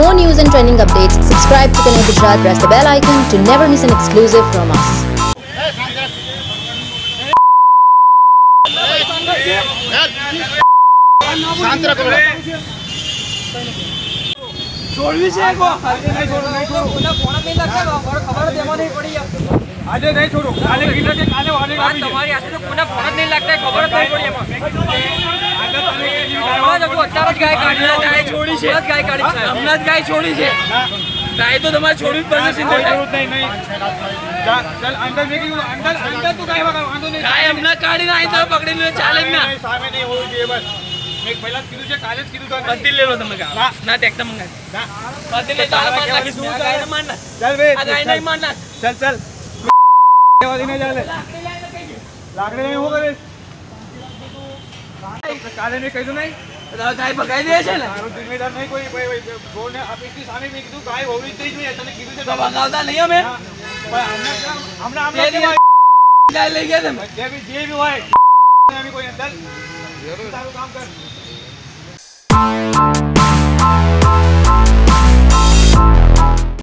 more news and trending updates, subscribe to Connect Gujarat, press the bell icon to never miss an exclusive from us. શાંત રાખો છોડવી છે કો નહીં છોડું નહીં છોડું કોને કોને નહીં લાગશે ખબર જ એમાં નહીં પડી આજે નહીં છોડું કાલે કીધું છે કાલે વારે કાપી તમારી હાથે તો કોને ફોન જ નહીં લાગતા ખબર જ નહીં પડી એમાં હમણાં જ હજુ અત્યારે જ ગાય કાઢી છે ગાય છોડી છે હમણાં જ ગાય કાઢી છે હમણાં જ ગાય છોડી છે ગાય તો તમારે છોડવી જ પડશે સિંધુ નહીં નહીં ચાલ અંદર મેં કીધું અંદર અંદર તું ગાય વગર વાંધો નહીં ગાય હમણાં કાઢીને અહીં તો પકડી લે ચાલે જ ના સામે નહીં હોવું જોઈએ બસ મેં પહેલા જ કીધું છે કાલે જ કીધું તો બદલી લેલો તમે ના ના ટેક્ટર મંગાય બદલી લે તારા માર નાખી શું ગાય માર નાખ ચાલ બે આ ગાય નહીં માર નાખ ચાલ ચાલ કેવા દીને ચાલે લાકડી નહીં હું કરીશ કાલે મેં કહ્યું નહીં ગાય ભગાઈ દે છે ને? તારો જિમ્મેદાર નહીં કોઈ ભાઈ બોલને આપણી સામે મેં કીધું ગાય હોવી જ જોઈએ. તને કીધું છે ભગાવતા નહીં અમે? હમણાં હમણાં ગાય લઈ ગયા તમે? જે બી જે બી હોય અમે કોઈ અંદર તારું કામ કર.